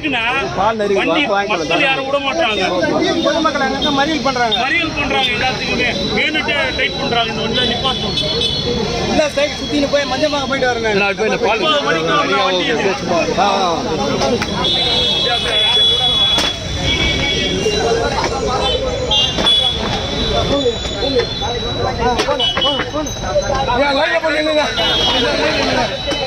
வண்டி மக்கள் யாரும் விட மாட்டாங்க. பொதுமக்கள் அங்கங்க மறியல் பண்றாங்க? மறியல் பண்றாங்க. எல்லாத்துக்குமே வேணுட்டே டைட் பண்றாங்க. இந்த வண்டியில நிப்பாட்டணும். இல்ல சைடு சுத்தின்னு போய் மஞ்சமாக போயிட்டு வரேன் ஒன்பது மணிக்கு வந்த